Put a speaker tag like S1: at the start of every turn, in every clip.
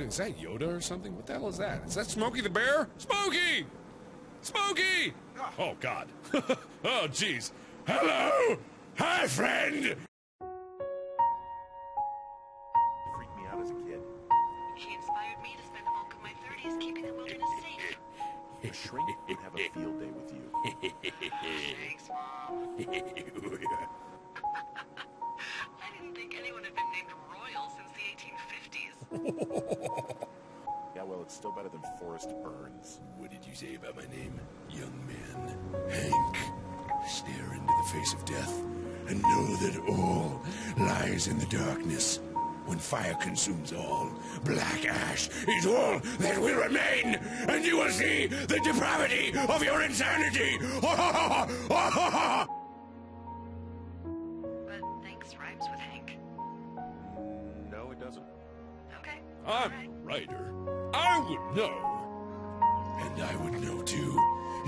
S1: Is that Yoda or something? What the hell is that? Is that Smokey the Bear? Smokey! Smokey! Oh, God. oh, jeez. Hello! Hi, friend!
S2: freaked me out as a kid.
S3: She inspired me to spend the bulk of my 30s keeping the wilderness safe.
S2: A shrink would have a field day with you.
S3: Thanks, Mom. I didn't think anyone had been named Royal since the 1850s.
S2: Still better than Forrest Byrnes.
S1: What did you say about my name, young man? Hank. Stare into the face of death and know that all lies in the darkness. When fire consumes all, black ash is all that will remain, and you will see the depravity of your insanity. I'm a writer. I would know. And I would know too.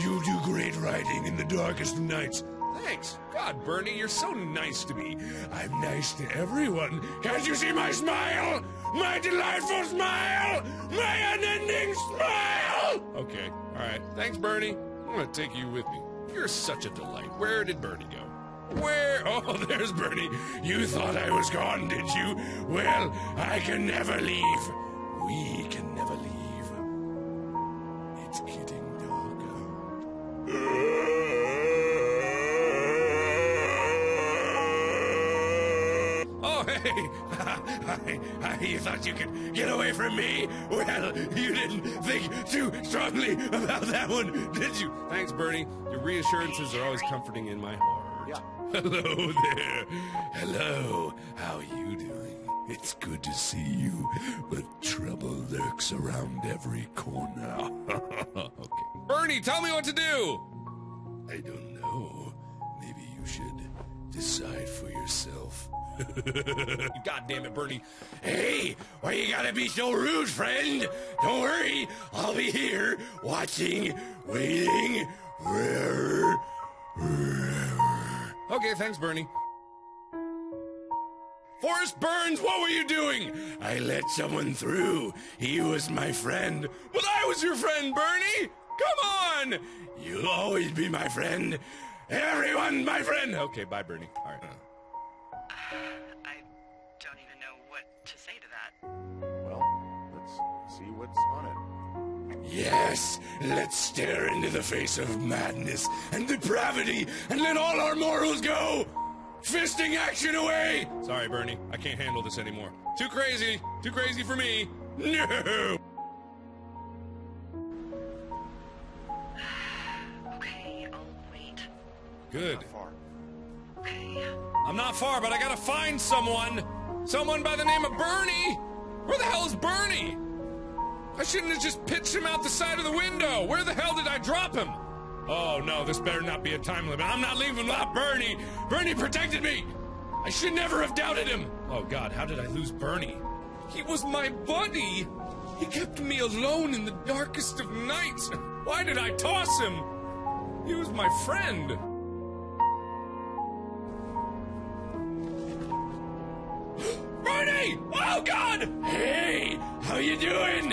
S1: You do great writing in the darkest nights. Thanks. God, Bernie, you're so nice to me. I'm nice to everyone. Can't you see my smile? My delightful smile! My unending smile! Okay, alright. Thanks, Bernie. I'm gonna take you with me. You're such a delight. Where did Bernie go? Where? Oh, there's Bernie. You thought I was gone, did you? Well, I can never leave. We can never leave. It's getting dark. Out. Oh, hey! I, I, you thought you could get away from me? Well, you didn't think too strongly about that one, did you? Thanks, Bernie. Your reassurances are always comforting in my heart.
S2: Yeah.
S1: Hello there. Hello. How are you doing? It's good to see you, but trouble lurks around every corner. okay. Bernie, tell me what to do. I don't know. Maybe you should decide for yourself. God damn it, Bernie. Hey, why you gotta be so rude, friend? Don't worry, I'll be here, watching, waiting, wherever. Okay, thanks, Bernie. Forrest Byrnes, what were you doing? I let someone through. He was my friend. But I was your friend, Bernie! Come on! You'll always be my friend. Everyone, my friend! Okay, bye, Bernie. All right.
S3: Uh, I don't even know what to say to that.
S1: Yes, let's stare into the face of madness and depravity and let all our morals go! Fisting action away! Sorry, Bernie. I can't handle this anymore. Too crazy. Too crazy for me. No!
S3: Okay, I'll wait.
S1: Good.
S2: Not far.
S3: Okay.
S1: I'm not far, but I gotta find someone. Someone by the name of Bernie. Where the hell is Bernie? I shouldn't have just pitched him out the side of the window. Where the hell did I drop him? Oh no, this better not be a time limit. I'm not leaving without Bernie. Bernie protected me. I should never have doubted him. Oh God, how did I lose Bernie? He was my buddy. He kept me alone in the darkest of nights. Why did I toss him? He was my friend. Bernie! Oh God! Hey, how you doing?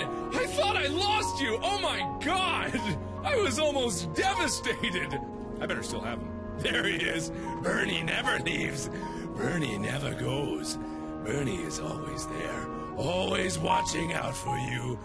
S1: I lost you. Oh my God! I was almost devastated. I better still have him. There he is. Bernie never leaves. Bernie never goes. Bernie is always there, always watching out for you,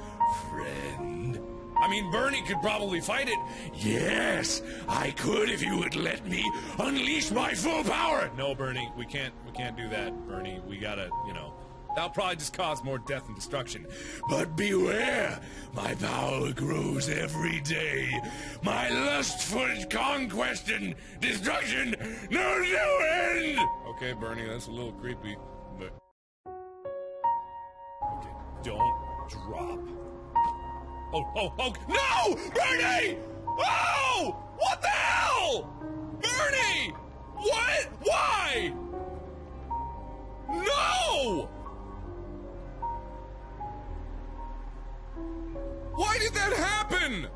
S1: friend. I mean, Bernie could probably fight it. Yes, I could if you would let me unleash my full power. No, Bernie, we can't. We can't do that, Bernie. We gotta, you know. That'll probably just cause more death and destruction. But beware, my power grows every day. My lust for conquest and destruction knows no end. Okay, Bernie, that's a little creepy, but okay, don't drop. Oh, oh, oh, no! Bernie! Why did that happen?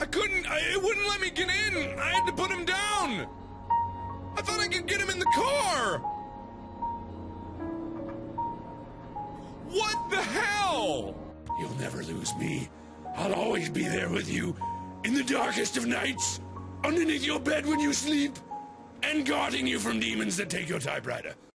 S1: I couldn't, I, it wouldn't let me get in. I had to put him down. I thought I could get him in the car. What the hell? You'll never lose me. I'll always be there with you, in the darkest of nights, underneath your bed when you sleep, and guarding you from demons that take your typewriter.